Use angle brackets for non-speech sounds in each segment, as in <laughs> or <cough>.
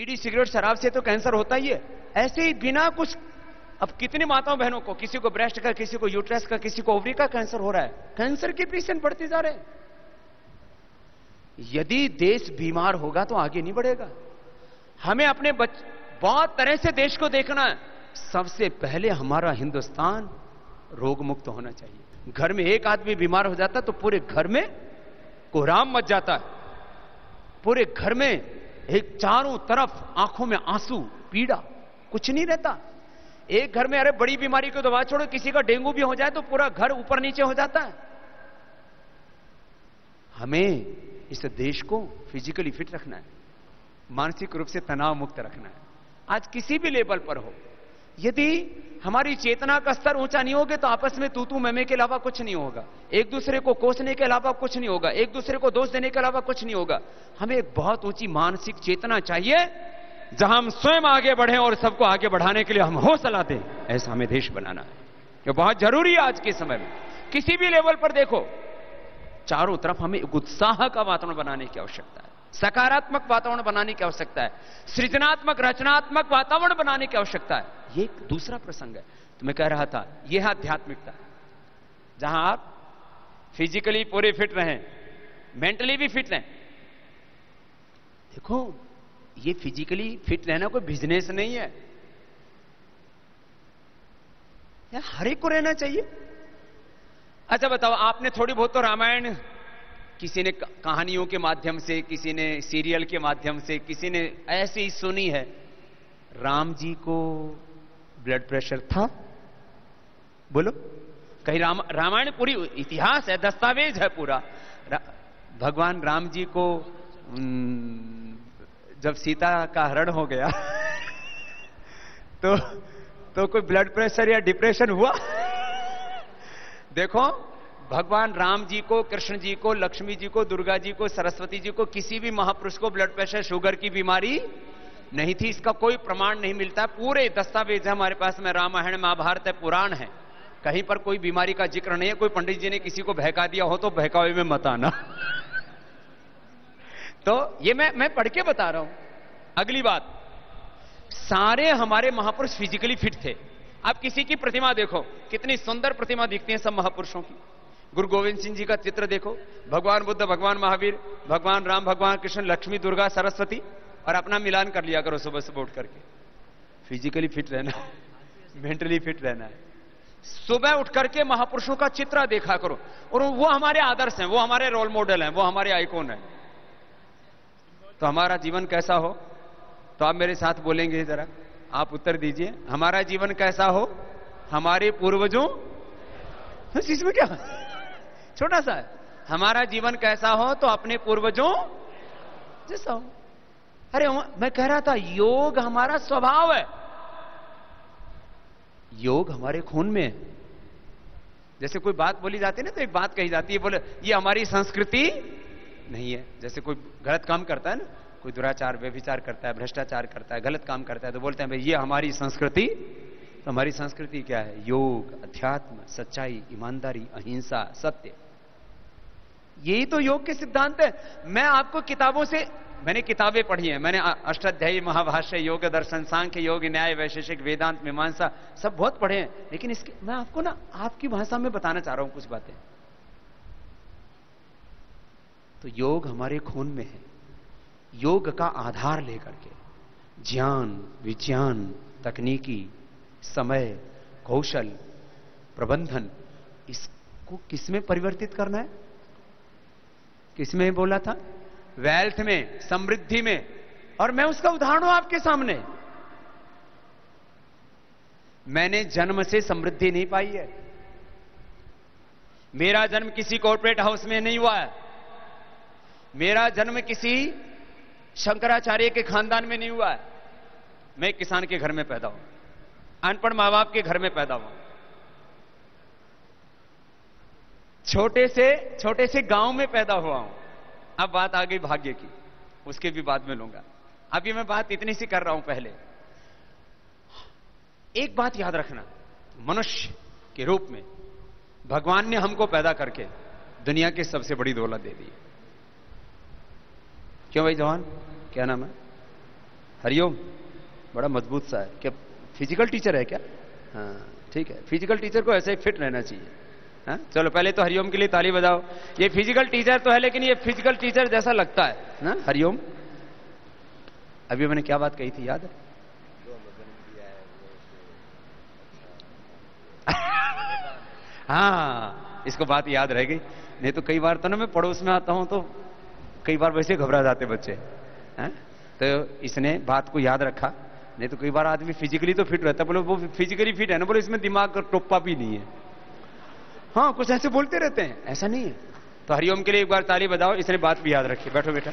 बीड़ी cigarette शराब से तो कैंसर होता ही है। ऐसे ही बिना कुछ, अब कितनी माताओं बहनों को, किसी को ब्रेस्ट का, किसी को यूट्रस का, किसी को ओवरी का कैंसर हो रहा है। कैंसर के पेशेंट बढ़ते जा रहे हैं। यदि देश बीमार होगा तो आगे नहीं बढ़ेगा। हमें अपने बच, बहुत तरह से देश को देखना है। सबसे पहले हमारा हिंदुस्तान रोग मुक्त होना चाहिए। घर में एक आदमी बीमार हो जाता तो पूरे घर में कोहराम मच जाता है। पूरे घर में एक चारों तरफ़ आँखों में आँसू, पीड़ा, कुछ नहीं रहता। एक घर में अरे बड़ी बीमारी को दवा छोड़ो, किसी का डेंगू भी हो जाए तो पूरा घर ऊपर नीचे हो जाता है। हमें इस देश को फिजिकली फिट रखना है, मानसिक रूप से तनाव मुक्त रखना है। आज किसी भी लेवल पर हो यदि हमारी चेतना का स्तर ऊँचा नहीं होगा तो आपस में तू तू मैमे के अलावा कुछ नहीं होगा। एक दूसरे को कोसने के अलावा कुछ नहीं होगा। एक दूसरे को दोष देने के अलावा कुछ नहीं होगा। हमें बहुत ऊँची मानसिक चेतना चाहिए, जहाँ हम स्वयं आगे बढ़े और सबको आगे बढ़ाने के लिए हम हौसला दें। ऐसा हमें देश बनाना है। ये बहुत ज़रूरी है आज के समय में। किसी भी लेवल पर देखो, चारों तरफ़ हमें उत्साह का वातावरण बनाने की आवश्यकता है। सकारात्मक वातावरण बनाने की आवश्यकता है। सृजनात्मक, रचनात्मक वातावरण बनाने की आवश्यकता है। ये एक दूसरा प्रसंग है। तो मैं कह रहा था, यह आध्यात्मिकता जहाँ आप फिजिकली पूरे फिट रहें मेंटली भी फिट रहें। देखो, ये फिजिकली फिट रहना कोई बिज़नेस नहीं है। हर एक को रहना चाहिए। अच्छा बताओ, आपने थोड़ी बहुत तो रामायण किसी ने कहानियों के माध्यम से किसी ने सीरियल के माध्यम से किसी ने ऐसे ही सुनी है राम जी को ब्लड प्रेशर था? बोलो। कहीं राम रामायण पूरी इतिहास है दस्तावेज़ है पूरा। रा, भगवान राम जी को जब सीता का हरण हो गया <laughs> तो तो कोई ब्लड प्रेशर या डिप्रेशन हुआ? <laughs> देखो भगवान राम जी को, कृष्ण जी को, लक्ष्मी जी को, दुर्गा जी को, सरस्वती जी को, किसी भी महापुरुष को ब्लड प्रेशर शुगर की बीमारी नहीं थी। इसका कोई प्रमाण नहीं मिलता। पूरे दस्तावेज़ है हमारे पास में। रामायण, महाभारत है, पुराण है। कहीं पर कोई बीमारी का ज़िक्र नहीं है। कोई पंडित जी ने किसी को बहका दिया हो तो बहकावे में मत आना। <laughs> तो ये मैं मैं पढ़ के बता रहा हूँ। अगली बात। सारे हमारे महापुरुष फिजिकली फिट थे। आप किसी की प्रतिमा देखो। कितनी सुंदर प्रतिमा दिखती है सब महापुरुषों की। गुरु गोविंद सिंह जी का चित्र देखो। भगवान बुद्ध, भगवान महावीर, भगवान राम, भगवान कृष्ण, लक्ष्मी, दुर्गा, सरस्वती, और अपना मिलान कर लिया करो सुबह सुबह उठ करके। फिजिकली फिट रहना है। मेंटली फिट रहना है। सुबह उठ करके महापुरुषों का चित्र देखा करो। और वो हमारे आदर्श हैं, वो हमारे रोल मॉडल हैं, वो हमारे आइकॉन हैं। तो हमारा जीवन कैसा हो? तो आप मेरे साथ बोलेंगे जरा। आप उत्तर दीजिए। हमारा जीवन कैसा हो? हमारे पूर्वजों? इसमें क्या? छोटा सा हमारा जीवन कैसा हो तो अपने पूर्वजों जैसा हो। अरे मैं कह रहा था, योग हमारा स्वभाव है। योग हमारे खून में है। जैसे कोई बात बोली जाती है ना तो एक बात कही जाती है, बोले, ये हमारी संस्कृति नहीं है। जैसे कोई गलत काम करता है ना, कोई दुराचार, व्यभिचार करता है, भ्रष्टाचार करता है, गलत काम करता है तो बोलते हैं, भाई, ये हमारी संस्कृति तो हमारी संस्कृति क्या है? योग, अध्यात्म, सच्चाई, ईमानदारी, अहिंसा, सत्य। यही तो योग के सिद्धांत है। मैं आपको किताबों से, मैंने किताबें पढ़ी हैं। मैंने अष्टाध्यायी महाभाष्य, योग दर्शन, सांख्य, योग न्याय, वैशेषिक, वेदांत, मीमांसा, सब बहुत पढ़े हैं। लेकिन इसके, मैं आपको ना, आपकी भाषा में बताना चाह रहा हूँ कुछ बातें। तो योग हमारे खून में है। योग का आधार लेकर के ज्ञान, विज्ञान, तकनीकी, समय, कौशल, प्रबंधन, इसको किसमें परिवर्तित करना है? किसमें बोला था? वेल्थ में, समृद्धि में। और मैं उसका उदाहरण हूँ आपके सामने। मैंने जन्म से समृद्धि नहीं पाई है। मेरा जन्म किसी कॉर्पोरेट हाउस में नहीं हुआ है। मेरा जन्म किसी शंकराचार्य के खानदान में नहीं हुआ है। मैं किसान के घर में पैदा हूँ। अनपढ़ माँ बाप के घर में पैदा हुआ छोटे से छोटे से गाँव में पैदा हुआ हूँ। अब बात आ गई भाग्य की, उसके भी बाद में लूँगा। अभी मैं बात इतनी सी कर रहा हूँ पहले। एक बात याद रखना, मनुष्य के रूप में भगवान ने हमको पैदा करके दुनिया की सबसे बड़ी दौलत दे दी क्यों भाई जवान? क्या नाम है? हरिओम। बड़ा मज़बूत सा है। क्या फ़िज़िकल टीचर है क्या? हाँ ठीक है। फ़िज़िकल टीचर को ऐसे ही फिट रहना चाहिए। हाँ? चलो, पहले तो हरिओम के लिए ताली बजाओ। ये फ़िज़िकल टीचर तो है, लेकिन ये फ़िज़िकल टीचर जैसा लगता है। ना हरिओम? अभी मैंने क्या बात कही थी, याद है? <laughs> हाँ इसको बात याद रह गई। नहीं तो कई बार तो ना मैं पड़ोस में आता हूँ तो कई बार वैसे घबरा जाते बच्चे। हैं? तो इसने बात को याद रखा। नहीं तो कई बार आदमी फिजिकली तो फिट रहता है, बोले, वो फिजिकली फिट है ना, बोले, इसमें दिमाग का टोप्पा भी नहीं है। हाँ कुछ ऐसे बोलते रहते हैं। ऐसा नहीं है। तो हरिओम के लिए एक बार ताली बजाओ, इसने बात भी याद रखी। बैठो बेटा।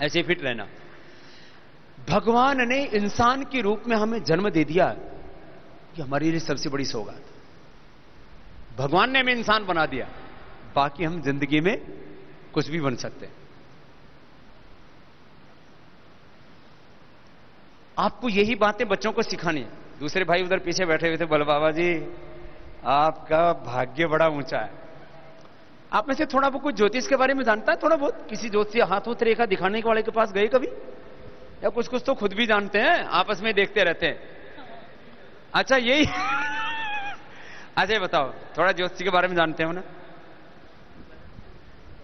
ऐसे ही फिट रहना। भगवान ने इंसान के रूप में हमें जन्म दे दिया ये हमारे लिए सबसे बड़ी सौगात। भगवान ने हमें इंसान बना दिया। बाकी हम ज़िंदगी में कुछ भी बन सकते हैं। आपको यही बातें बच्चों को सिखानी है। दूसरे भाई उधर पीछे बैठे हुए थे, बोल, बाबा जी आपका भाग्य बड़ा ऊँचा है। आप में से थोड़ा बहुत कुछ ज्योतिष के बारे में जानता है? थोड़ा बहुत? किसी ज्योतिष हाथ उत रेखा दिखाने के वाले के पास गए कभी? या कुछ कुछ तो खुद भी जानते हैं, आपस में देखते रहते हैं? अच्छा यही <laughs> अच्छा बताओ, थोड़ा ज्योतिष के बारे में जानते हो ना?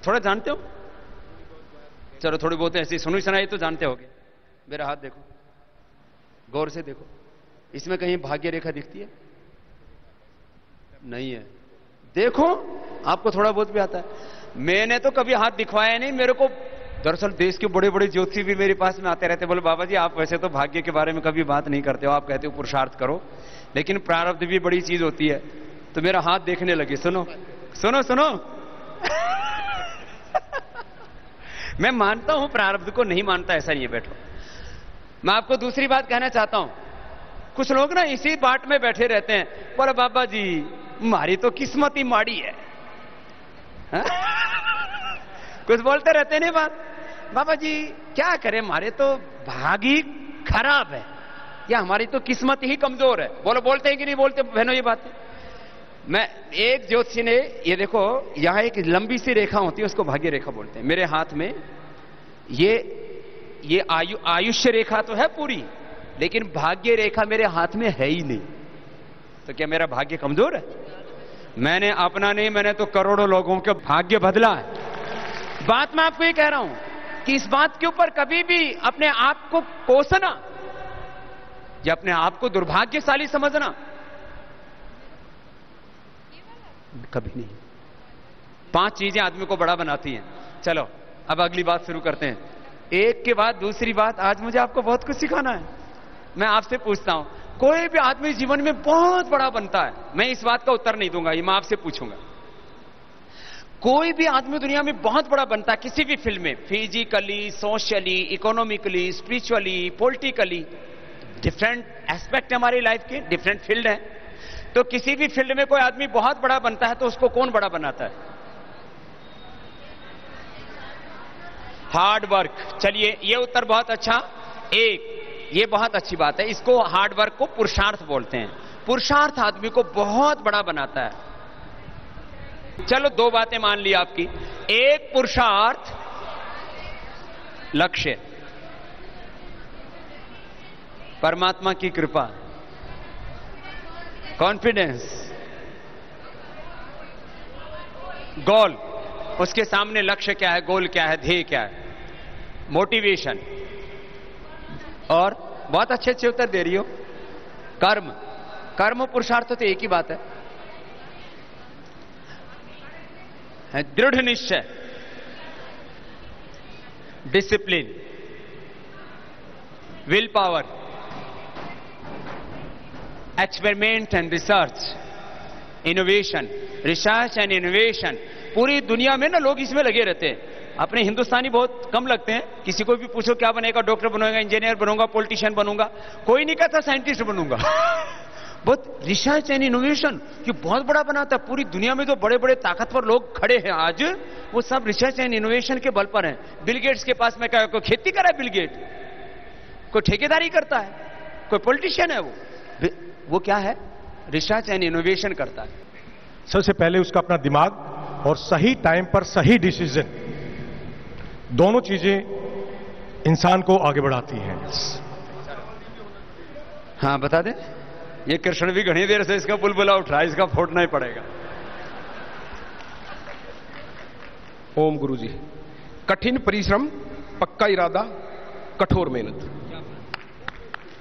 थोड़ा जानते हो? चलो, थोड़ी बहुत ऐसी सुनी सुनाई तो जानते होगे। मेरा हाथ देखो, गौर से देखो। इसमें कहीं भाग्य रेखा दिखती है? नहीं है। देखो, आपको थोड़ा बहुत भी आता है। मैंने तो कभी हाथ दिखवाया नहीं, मेरे को दरअसल देश के बड़े बड़े ज्योतिषी भी मेरे पास में आते रहते बोले बाबा जी आप वैसे तो भाग्य के बारे में कभी बात नहीं करते हो, आप कहते हो पुरुषार्थ करो। लेकिन प्रारब्ध भी बड़ी चीज़ होती है। तो मेरा हाथ देखने लगे, सुनो सुनो सुनो। <laughs> मैं मानता हूँ प्रारब्ध को नहीं मानता, ऐसा नहीं बैठो। मैं आपको दूसरी बात कहना चाहता हूँ। कुछ लोग ना इसी बाट में बैठे रहते हैं। बोले बाबा जी मारी तो किस्मत ही माड़ी है। हा? कुछ बोलते रहते नहीं बात? बाबा जी, क्या करें? हमारे तो भाग खराब है। या हमारी तो किस्मत ही कमज़ोर है। बोलो, बोलते हैं कि नहीं बोलते बहनों, ये बात? मैं, एक ज्योतिषी ने, ये देखो, यहाँ एक लंबी सी रेखा होती है, उसको भाग्य रेखा बोलते हैं। मेरे हाथ में ये ये आयु, आयुष्य रेखा तो है पूरी, लेकिन भाग्य रेखा मेरे हाथ में है ही नहीं। तो क्या मेरा भाग्य कमज़ोर है? मैंने अपना नहीं, मैंने तो करोड़ों लोगों के भाग्य बदला है। बात मैं आपको ये कह रहा हूँ कि इस बात के ऊपर कभी भी अपने आप को कोसना या अपने आप को दुर्भाग्यशाली समझना कभी नहीं। पाँच चीज़ें आदमी को बड़ा बनाती हैं। चलो, अब अगली बात शुरू करते हैं। एक के बाद दूसरी बात, आज मुझे आपको बहुत कुछ सिखाना है। मैं आपसे पूछता हूँ कोई भी आदमी जीवन में बहुत बड़ा बनता है। मैं इस बात का उत्तर नहीं दूँगा, ये मैं आपसे पूछूँगा। कोई भी आदमी दुनिया में बहुत बड़ा बनता है, किसी भी फ़ील्ड में, physically, socially, economically, spiritually, politically different aspect हमारी लाइफ के डिफरेंट फ़ील्ड है। तो किसी भी फ़ील्ड में कोई आदमी बहुत बड़ा बनता है तो उसको कौन बड़ा बनाता है? हार्ड वर्क चलिए यह उत्तर बहुत अच्छा। एक ये बहुत अच्छी बात है। इसको हार्ड वर्क को पुरुषार्थ बोलते हैं। पुरुषार्थ आदमी को बहुत बड़ा बनाता है। चलो दो बातें मान ली आपकी। एक, पुरुषार्थ। लक्ष्य। परमात्मा की कृपा। कॉन्फिडेंस गोल उसके सामने लक्ष्य क्या है गोल क्या है, ध्येय क्या है? मोटिवेशन और बहुत अच्छे अच्छे उत्तर दे रही हो। कर्म। कर्म पुरुषार्थ तो एक ही बात है, दृढ़ निश्चय। Discipline will power experiment and research innovation research and innovation पूरी दुनिया में ना लोग इसमें लगे रहते हैं। अपने हिंदुस्तानी बहुत कम लगते हैं। किसी को भी पूछो क्या बनेगा, डॉक्टर बनूँगा, इंजीनियर बनूँगा, पॉलिटिशियन बनूँगा। कोई नहीं कहता साइंटिस्ट बनूँगा। <laughs> बहुत रिसर्च एंड इनोवेशन ये बहुत बड़ा बनाता है। पूरी दुनिया में जो बड़े बड़े ताकतवर लोग खड़े हैं आज। वो सब रिसर्च एंड इनोवेशन के बल पर हैं। बिल गेट्स के पास में क्या कोई खेती करा है बिल गेट कोई ठेकेदारी करता है? कोई पॉलिटिशियन है वो? वो क्या है? रिसर्च एंड इनोवेशन करता है। सबसे पहले उसका अपना दिमाग और सही टाइम पर सही डिसीज़न दोनों चीज़ें इंसान को आगे बढ़ाती हैं। हाँ बता दे। ये कृष्ण भी घनी देर से इसका बुलबुला उठा है इसका फोड़ना ही पड़ेगा। ओम गुरु जी कठिन परिश्रम पक्का इरादा कठोर मेहनत।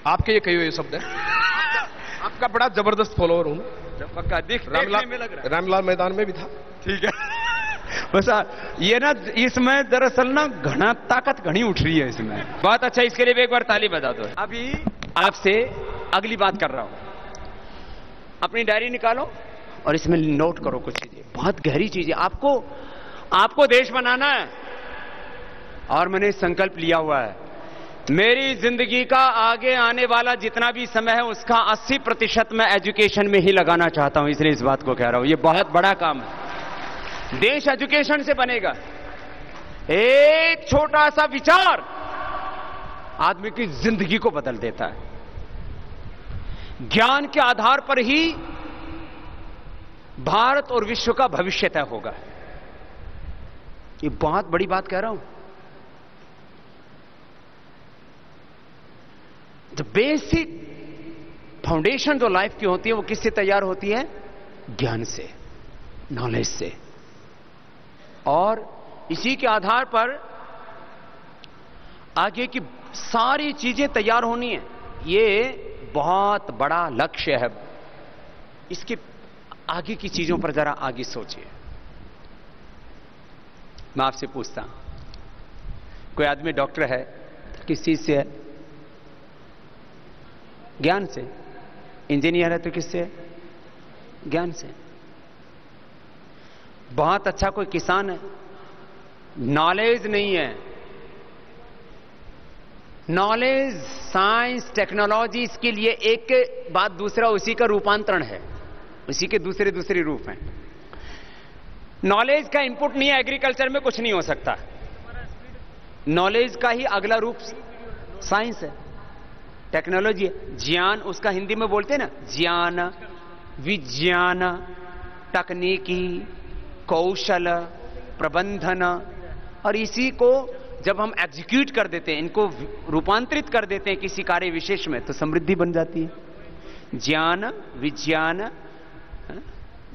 आपके ये कहे हुए शब्द है। आपका बड़ा ज़बरदस्त फॉलोअर हूँ। पक्का दिख रामलाल में लग रहा है। रामलाल मैदान में भी था। ठीक है। बस आ, ये ना इसमें दरअसल ना घना ताकत घनी उठ रही है इसमें। बहुत अच्छा इसके लिए भी एक बार ताली बजा दो। अभी आपसे अगली बात कर रहा हूँ। अपनी डायरी निकालो और इसमें नोट करो कुछ चीज़ें। बहुत गहरी चीज़ें। आपको आपको देश बनाना है। और मैंने संकल्प लिया हुआ है। मेरी ज़िंदगी का आगे आने वाला जितना भी समय है उसका 80 प्रतिशत मैं एजुकेशन में ही लगाना चाहता हूँ इसलिए इस बात को कह रहा हूँ। ये बहुत बड़ा काम है। देश एजुकेशन से बनेगा। एक छोटा सा विचार आदमी की ज़िंदगी को बदल देता है। ज्ञान के आधार पर ही भारत और विश्व का भविष्य तय होगा। ये बहुत बड़ी बात कह रहा हूँ। द बेसिक फाउंडेशन जो लाइफ की होती है, वो किससे तैयार होती है? ज्ञान से नॉलेज से। और इसी के आधार पर आगे की सारी चीज़ें तैयार होनी है। ये बहुत बड़ा लक्ष्य है। इसके आगे की चीज़ों पर जरा आगे सोचिए। मैं आपसे पूछता हूँ। कोई आदमी डॉक्टर है? किस चीज़ से है? ज्ञान से? इंजीनियर है तो किससे? है ज्ञान से। बहुत अच्छा कोई किसान है। नॉलेज नहीं है। नॉलेज साइंस टेक्नोलॉजी इसके लिए एक के बाद दूसरा उसी का रूपांतरण है। उसी के दूसरे दूसरे रूप हैं। नॉलेज का इनपुट नहीं है एग्रीकल्चर में कुछ नहीं हो सकता। नॉलेज का ही अगला रूप साइंस है। टेक्नोलॉजी है। ज्ञान, उसका हिंदी में बोलते हैं ना, ज्ञान, विज्ञान, तकनीकी कौशल, प्रबंधन, और इसी को जब हम एग्जीक्यूट कर देते हैं, इनको रूपांतरित कर देते हैं किसी कार्य विशेष में तो समृद्धि बन जाती है। ज्ञान, विज्ञान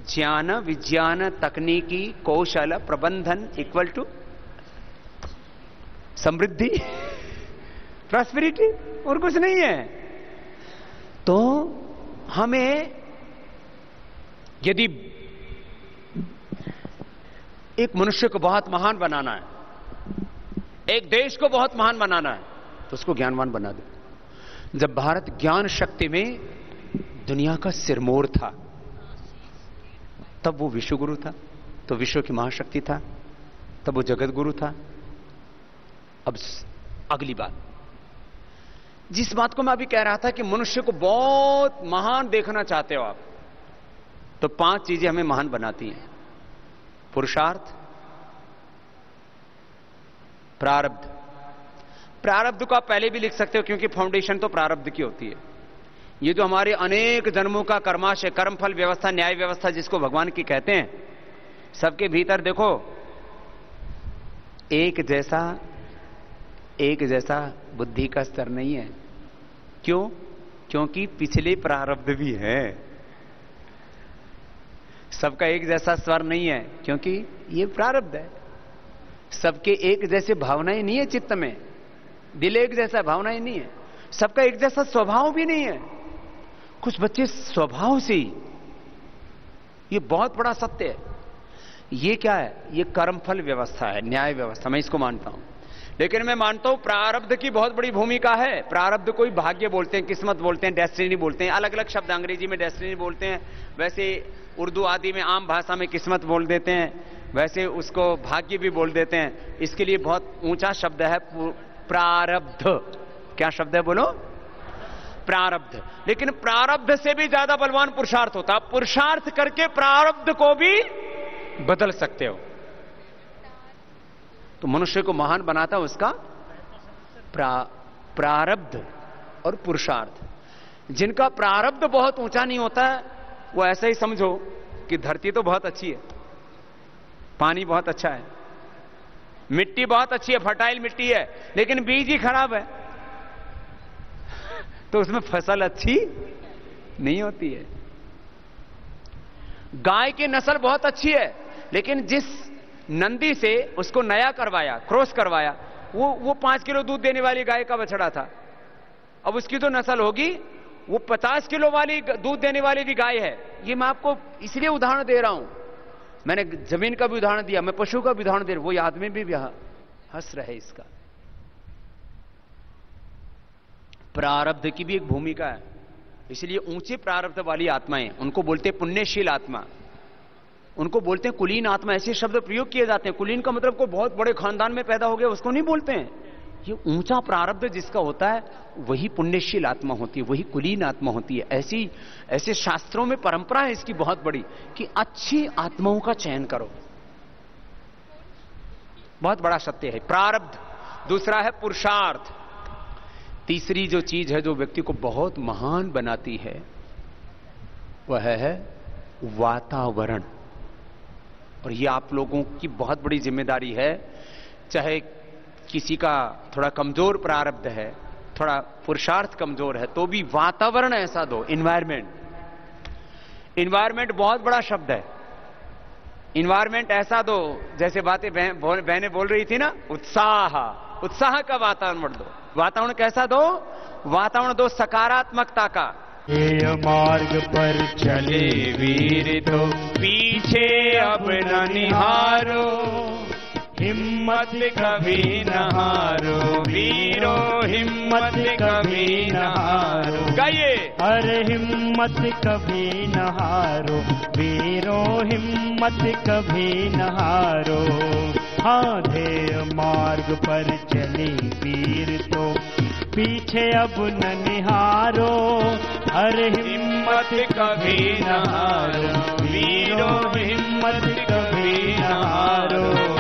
ज्ञान, विज्ञान, तकनीकी, कौशल, प्रबंधन इक्वल टू समृद्धि। प्रॉस्पेरिटी और कुछ नहीं है। तो हमें यदि एक मनुष्य को बहुत महान बनाना है। एक देश को बहुत महान बनाना है। तो उसको ज्ञानवान बना दो। जब भारत ज्ञान शक्ति में दुनिया का सिरमोर था, तब वो विश्व गुरु था तो विश्व की महाशक्ति था, तब वो जगत गुरु था। अब अगली बात। जिस बात को मैं अभी कह रहा था कि मनुष्य को बहुत महान देखना चाहते हो आप तो पाँच चीज़ें हमें महान बनाती हैं। पुरुषार्थ, प्रारब्ध। प्रारब्ध को आप पहले भी लिख सकते हो, क्योंकि फाउंडेशन तो प्रारब्ध की होती है। ये जो हमारे अनेक जन्मों का कर्माशय कर्मफल व्यवस्था, न्याय व्यवस्था जिसको भगवान की कहते हैं, सबके भीतर देखो, एक जैसा एक जैसा बुद्धि का स्तर नहीं है। क्यों? क्योंकि पिछले प्रारब्ध भी है। सबका एक जैसा स्वर नहीं है, क्योंकि ये प्रारब्ध है। सबके एक जैसे भावनाएँ नहीं है चित्त में। दिल एक जैसा भावनाएँ नहीं है। सबका एक जैसा स्वभाव भी नहीं है। कुछ बच्चे स्वभाव से ही, ये बहुत बड़ा सत्य है। ये क्या है? ये कर्मफल व्यवस्था है, न्याय व्यवस्था, मैं इसको मानता हूँ। लेकिन मैं मानता हूँ प्रारब्ध की बहुत बड़ी भूमिका है। प्रारब्ध कोई भाग्य बोलते हैं, किस्मत बोलते हैं डेस्टिनी बोलते हैं अलग अलग शब्द अंग्रेज़ी में डेस्टिनी बोलते हैं। वैसे उर्दू आदि में आम भाषा में किस्मत बोल देते हैं, वैसे उसको भाग्य भी बोल देते हैं। इसके लिए बहुत ऊँचा शब्द है प्रारब्ध। क्या शब्द है बोलो? प्रारब्ध। लेकिन प्रारब्ध से भी ज़्यादा बलवान पुरुषार्थ होता पुरुषार्थ करके प्रारब्ध को भी बदल सकते हो। तो मनुष्य को महान बनाता है उसका प्रा, प्रारब्ध और पुरुषार्थ। जिनका प्रारब्ध बहुत ऊँचा नहीं होता है वो ऐसा ही समझो कि धरती तो बहुत अच्छी है पानी बहुत अच्छा है मिट्टी बहुत अच्छी है फर्टाइल मिट्टी है लेकिन बीज ही खराब है। <laughs> तो उसमें फ़सल अच्छी नहीं होती है। गाय की नस्ल बहुत अच्छी है लेकिन जिस नंदी से उसको नया करवाया क्रॉस करवाया। वो वो पाँच किलो दूध देने वाली गाय का बछड़ा था। अब उसकी तो नस्ल होगी वो पचास किलो वाली दूध देने वाली भी गाय है। ये मैं आपको इसलिए उदाहरण दे रहा हूँ। मैंने ज़मीन का भी उदाहरण दिया मैं पशु का भी उदाहरण दे रहा वो आदमी भी, भी हंस रहे इसका। प्रारब्ध की भी एक भूमिका है। इसलिए ऊँचे प्रारब्ध वाली आत्माएँ उनको बोलते पुण्यशील आत्मा। उनको बोलते हैं कुलीन आत्मा, ऐसे शब्द प्रयोग किए जाते हैं। कुलीन का मतलब कोई बहुत बड़े खानदान में पैदा हो गया, उसको नहीं बोलते हैं। ये ऊँचा प्रारब्ध जिसका होता है, वही पुण्यशील आत्मा होती है, वही कुलीन आत्मा होती है। ऐसी, ऐसे शास्त्रों में परंपरा है इसकी बहुत बड़ी, कि अच्छी आत्माओं का चयन करो। बहुत बड़ा सत्य है। प्रारब्ध। दूसरा है पुरुषार्थ। तीसरी जो चीज़ है जो व्यक्ति को बहुत महान बनाती है, वह है वातावरण। और ये आप लोगों की बहुत बड़ी ज़िम्मेदारी है। चाहे किसी का थोड़ा कमज़ोर प्रारब्ध है, थोड़ा पुरुषार्थ कमज़ोर है तो भी वातावरण ऐसा दो इन्वायरमेंट इन्वायरमेंट बहुत बड़ा शब्द है। इन्वायरमेंट ऐसा दो, जैसे बातें बहनें बोल रही थी ना, उत्साह। उत्साह का वातावरण दो। वातावरण कैसा दो? वातावरण दो, सकारात्मकता का। मार्ग पर चले वीर तो पीछे अब न निहारो। हिम्मत कभी न हारो। वीरो, हिम्मत कभी न हारो। गाइए। अरे हिम्मत कभी न हारो। वीरो, हिम्मत कभी न हारो। ध्येय मार्ग पर चले वीर तो। पीछे अब न निहारो। अरे हिम्मत कभी न हारो। वीरो, हिम्मत कभी न हारो।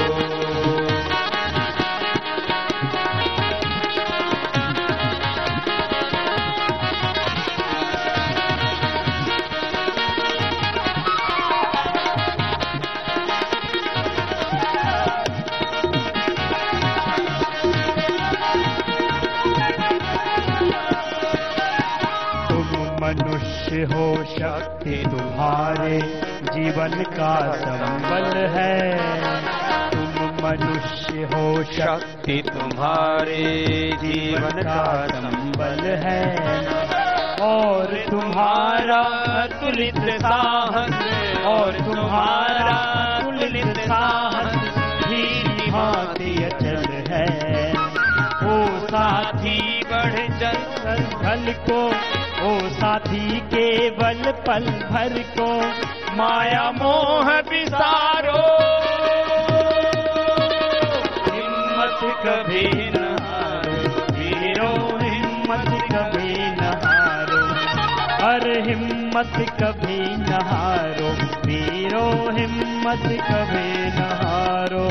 मनुष्य हो शक्ति तुम्हारे जीवन का संबल है। तुम मनुष्य हो शक्ति तुम्हारे जीवन का संबल है। और तुम्हारा तुलित साहस, और तुम्हारा तुलित साहस ही भांति अचल है। ओ साथी, बढ़ चल को ओ साथी केवल पल भर को। माया मोह बिसारो। हिम्मत कभी न हारो। हिम्मत कभी न हारो। अरे हिम्मत कभी न हारो। वीरो हिम्मत कभी न हारो।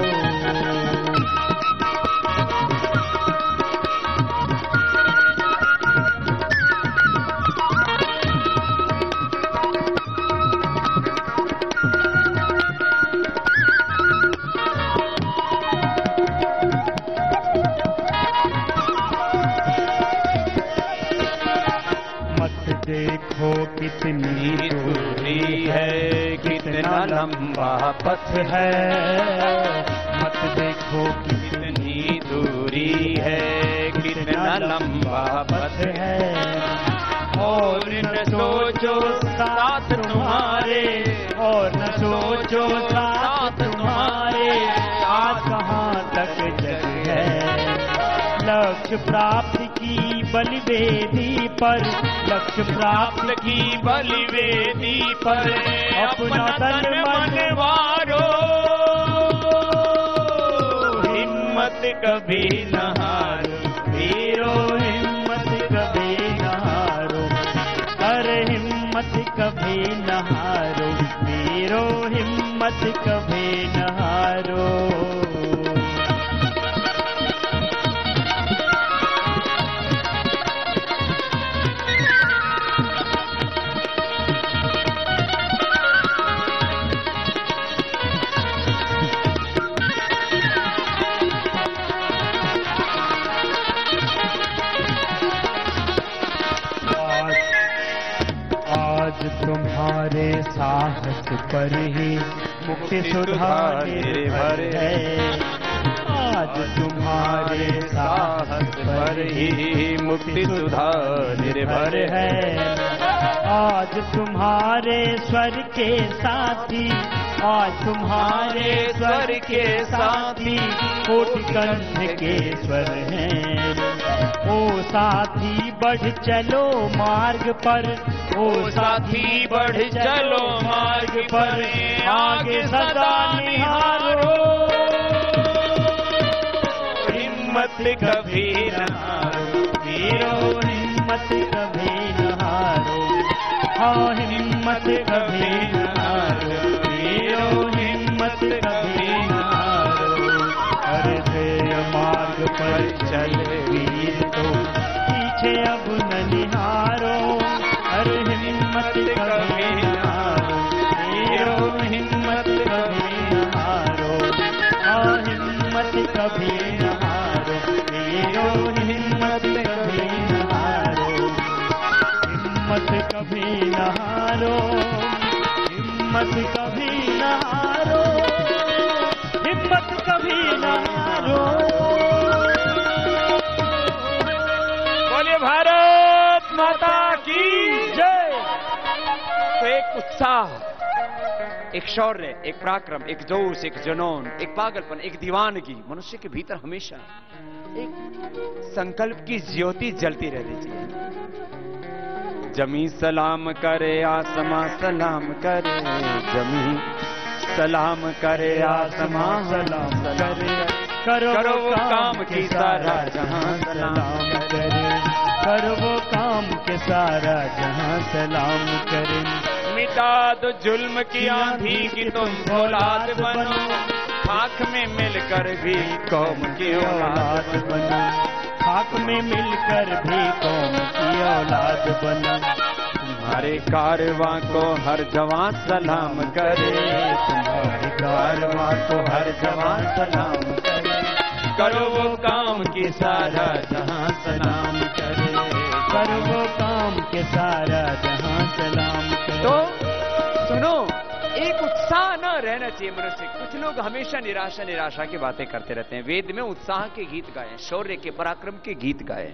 पथ है। मत देखो कितनी दूरी है, कितना लंबा पथ है। और न सोचो साथ तुम्हारे, और न सोचो साथ तुम्हारे, आज कहाँ तक जग है। लक्ष्य प्राप्ति बलिवेदी पर लक्ष्य प्राप्त की बलिवेदी पर अपना तन मन वारो हिम्मत कभी न हारो वीरो हिम्मत कभी न हारो अरे हिम्मत कभी न हारो वीरो हिम्मत कभी न हारो। पर ही मुक्ति सुधा निर्भर है। आज तुम्हारे साहस पर ही मुक्ति सुधा निर्भर है। आज तुम्हारे स्वर के साथी आज तुम्हारे स्वर के साथी कोट कंठ के स्वर हैं। ओ साथी बढ़ चलो मार्ग पर। ओ साथी, बढ़ चलो मार्ग पर। आगे सदा निहारो। हिम्मत कभी न हिम्मत कभी न हाँ हिम्मत कभी न हारो। हिम्मत कभी न हर। मार्ग पर चल वीर तो। पीछे अब कभी न हारो वीरो हिम्मत कभी न हारो हिम्मत कभी न हारो हिम्मत कभी न हारो हिम्मत कभी न हारो बोलिए भारत माता की जय। तो एक उत्साह एक शौर्य, एक पराक्रम, एक जोश, एक जनौन, एक पागलपन, एक दीवानगी। मनुष्य के भीतर हमेशा एक संकल्प की ज्योति जलती रहनी चाहिए जमी सलाम करे, आसमा सलाम करे। जमी सलाम करे, आसमा सलाम करे करो। करो वो काम के सारा जहाँ सलाम करे। करो वो काम के सारा जहाँ सलाम करे। मिटा दो जुल्म की आंधी की तुम औलाद बनो। खाक में मिलकर भी कौम की औलाद बनो। खाक में मिलकर भी कौम की औलाद बनो। तुम्हारे कारवा को हर जवान सलाम करे। तुम्हारे कारवा को हर जवान सलाम करे। करो वो काम की सारा जहाँ सलाम करे। करो वो काम के सारा जहाँ सलाम उत्साह न रहना चाहिए मनुष्य कुछ लोग हमेशा निराशा निराशा की बातें करते रहते हैं। वेद में उत्साह के गीत गाए शौर्य के, पराक्रम के गीत गाए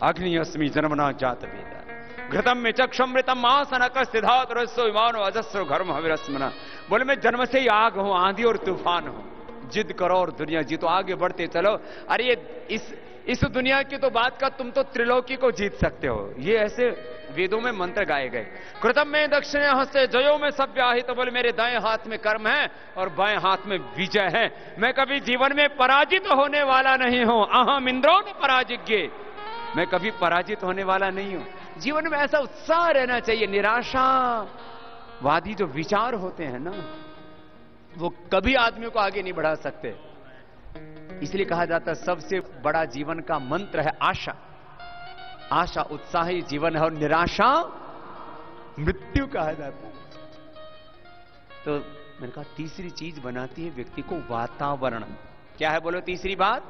अग्नि अस्मि जन्मना जात वेद घृतम में चक्षमृतम महासनक सिद्धात रसो विमानो अजस्रो घर्म हविरस्मना बोले, मैं जन्म से ही आग हूँ, आंधी और तूफ़ान हूँ। जिद करो और दुनिया जीतो, आगे बढ़ते चलो। अरे ये इस इस दुनिया की तो बात का तुम तो त्रिलोकी को जीत सकते हो। ये ऐसे वेदों में मंत्र गाए गए। कृतम में दक्षिण हस्ते, जयो में सब तो बोले, मेरे दाएँ हाथ में कर्म है और बाएँ हाथ में विजय है। मैं कभी जीवन में पराजित होने वाला नहीं हूँ। अहम इंद्रो ने पराजिज्ञ मैं कभी पराजित होने वाला नहीं हूँ। जीवन में ऐसा उत्साह रहना चाहिए, निराशा। वादी जो विचार होते हैं ना, वो कभी आदमी को आगे नहीं बढ़ा सकते। इसलिए कहा जाता है, सबसे बड़ा जीवन का मंत्र है आशा। आशा उत्साही, जीवन है और निराशा मृत्यु कहा जाता है। तो मैंने कहा, तीसरी चीज़ बनाती है व्यक्ति को वातावरण। क्या है बोलो तीसरी बात?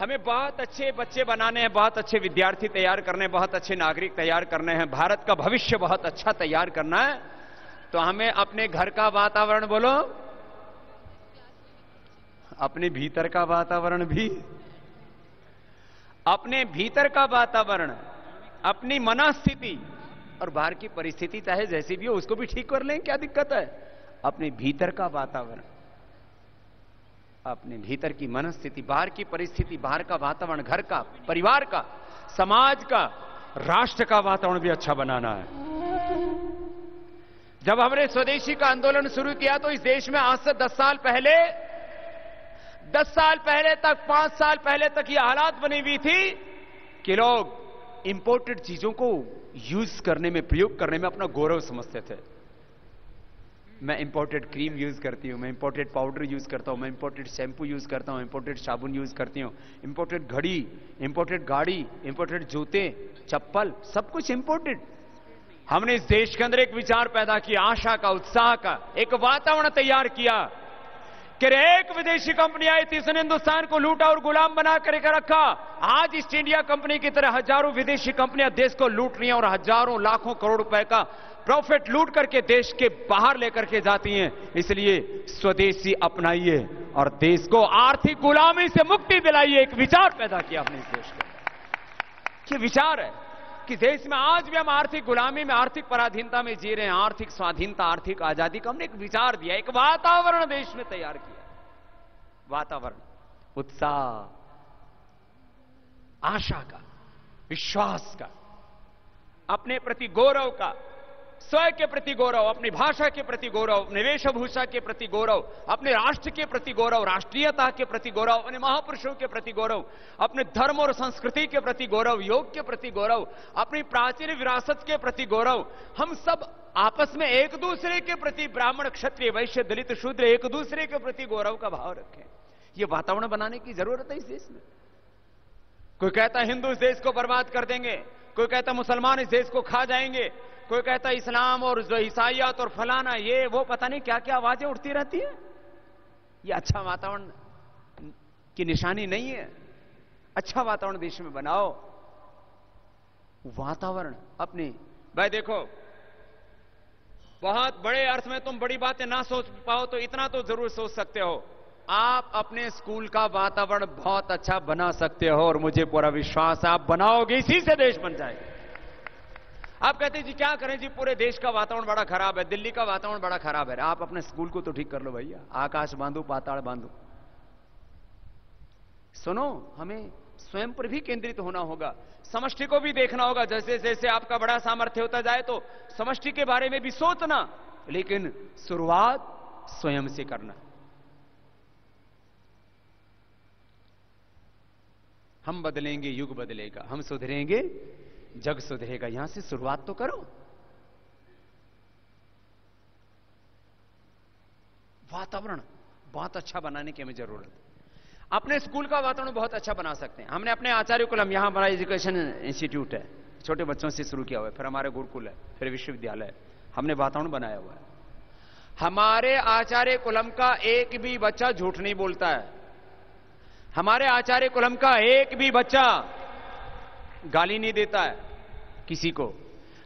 हमें बहुत अच्छे बच्चे बनाने हैं, बहुत अच्छे विद्यार्थी तैयार करने हैं, बहुत अच्छे नागरिक तैयार करने हैं, भारत का भविष्य बहुत अच्छा तैयार करना है। तो हमें अपने घर का वातावरण बोलो। अपने भीतर का वातावरण भी। अपने भीतर का वातावरण, अपनी मनस्थिति और बाहर की परिस्थिति चाहे जैसी भी हो, उसको भी ठीक कर लें, क्या दिक्कत है? अपने भीतर का वातावरण, अपने भीतर की मनस्थिति, बाहर की परिस्थिति, बाहर का वातावरण, घर का, परिवार का, समाज का, राष्ट्र का वातावरण भी अच्छा बनाना है। जब हमने स्वदेशी का आंदोलन शुरू किया तो इस देश में आज से दस साल पहले दस साल पहले तक, पाँच साल पहले तक ये हालात बनी हुई थी कि लोग इंपोर्टेड चीज़ों को यूज़ करने में, प्रयोग करने में अपना गौरव समझते थे। मैं इंपोर्टेड क्रीम यूज़ करती हूँ, मैं इंपोर्टेड पाउडर यूज़ करता हूँ, मैं इंपोर्टेड शैम्पू यूज़ करता हूँ इंपोर्टेड साबुन यूज़ करती हूँ। इंपोर्टेड घड़ी इंपोर्टेड गाड़ी इंपोर्टेड जूते, चप्पल, सब कुछ इंपोर्टेड हमने इस देश के अंदर एक विचार पैदा किया, आशा का, उत्साह का, एक वातावरण तैयार किया। कि एक विदेशी कंपनी आई थी उसने हिंदुस्तान को लूटा और गुलाम बना करके रखा। आज ईस्ट इंडिया कंपनी की तरह हज़ारों विदेशी कंपनियाँ देश को लूट रही हैं और हज़ारों लाखों करोड़ रुपए का प्रॉफिट लूट करके देश के बाहर लेकर के जाती हैं। इसलिए स्वदेशी अपनाइए और देश को आर्थिक गुलामी से मुक्ति दिलाइए। एक विचार पैदा किया अपने देश को। ये विचार है। कि देश में आज भी हम आर्थिक गुलामी में, आर्थिक पराधीनता में जी रहे हैं, आर्थिक स्वाधीनता, आर्थिक आज़ादी का हमने एक विचार दिया, एक वातावरण देश में तैयार किया। वातावरण, उत्साह, आशा का, विश्वास का, अपने प्रति गौरव का स्वयं के प्रति गौरव अपनी भाषा के प्रति गौरव अपने वेशभूषा के प्रति गौरव अपने राष्ट्र के प्रति गौरव राष्ट्रीयता के प्रति गौरव अपने महापुरुषों के प्रति गौरव अपने धर्म और संस्कृति के प्रति गौरव योग के प्रति गौरव अपनी प्राचीन विरासत के प्रति गौरव हम सब आपस में एक दूसरे के प्रति ब्राह्मण क्षत्रिय वैश्य दलित शूद्र एक दूसरे के प्रति गौरव का भाव रखें यह वातावरण बनाने की ज़रूरत है इस देश में कोई कहता हिंदू इस देश को बर्बाद कर देंगे कोई कहता मुसलमान इस देश को खा जाएँगे कोई कहता इस्लाम और ईसाइयात और फलाना, ये, वो पता नहीं क्या क्या आवाज़ें उठती रहती है। ये अच्छा वातावरण की निशानी नहीं है। अच्छा वातावरण देश में बनाओ। वातावरण अपने। भाई देखो, बहुत बड़े अर्थ में तुम बड़ी बातें ना सोच पाओ तो इतना तो ज़रूर सोच सकते हो। आप अपने स्कूल का वातावरण बहुत अच्छा बना सकते हो, और मुझे पूरा विश्वास है, आप बनाओगे, इसी से देश बन जाएगा। आप कहते हैं, जी, क्या करें? जी, पूरे देश का वातावरण बड़ा खराब है, दिल्ली का वातावरण बड़ा खराब है। आप अपने स्कूल को तो ठीक कर लो भैया। आकाश बांधो पाताड़ बांधो। सुनो, हमें स्वयं पर भी केंद्रित होना होगा। समष्टि को भी देखना होगा। जैसे जैसे आपका बड़ा सामर्थ्य होता जाए तो समष्टि के बारे में भी सोचना, लेकिन शुरुआत स्वयं से करना। हम बदलेंगे, युग बदलेगा। हम सुधरेंगे जग सुधरेगा, यहाँ से शुरुआत तो करो। वातावरण बहुत अच्छा बनाने की हमें ज़रूरत है। अपने स्कूल का वातावरण बहुत अच्छा बना सकते हैं। हमने अपने आचार्य कुलम यहाँ हमारा एजुकेशन इंस्टीट्यूट है। छोटे बच्चों से शुरू किया हुआ है, फिर हमारे गुरुकुल है, फिर विश्वविद्यालय हमने वातावरण बनाया हुआ है। हमारे आचार्य कुलम का एक भी बच्चा झूठ नहीं बोलता है। हमारे आचार्य कुलम का एक भी बच्चा गाली नहीं देता है किसी को।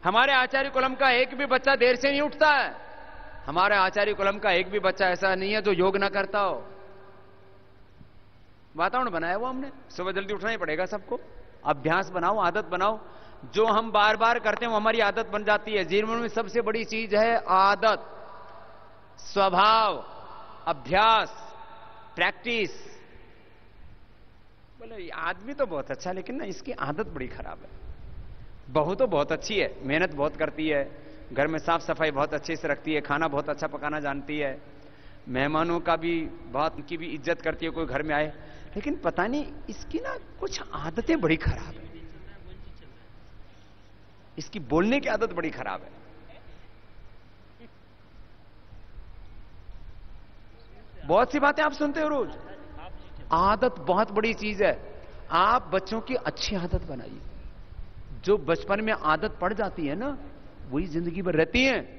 हमारे आचार्य कुलम का एक भी बच्चा देर से नहीं उठता है। हमारे आचार्य कुलम का एक भी बच्चा ऐसा नहीं है जो योग ना करता हो। वातावरण बनाया हुआ हमने। सुबह जल्दी उठना ही पड़ेगा सबको। अभ्यास बनाओ, आदत बनाओ। जो हम बार बार करते हैं वो हमारी आदत बन जाती है। जीवन में सबसे बड़ी चीज़ है आदत। स्वभाव, अभ्यास, प्रैक्टिस। बोले आदमी तो बहुत अच्छा है, लेकिन ना इसकी आदत बड़ी खराब है। बहू तो बहुत अच्छी है, मेहनत बहुत करती है, घर में साफ़ सफ़ाई बहुत अच्छे से रखती है, खाना बहुत अच्छा पकाना जानती है। मेहमानों का भी बहुत उनकी भी इज़्ज़त करती है, कोई घर में आए। लेकिन पता नहीं, इसकी ना कुछ आदतें बड़ी खराब है। इसकी बोलने की आदत बड़ी खराब है। बहुत सी बातें आप सुनते हो रोज। आदत बहुत बड़ी चीज़ है। आप बच्चों की अच्छी आदत बनाइए। जो बचपन में आदत पड़ जाती है ना, वही ज़िंदगी भर रहती है।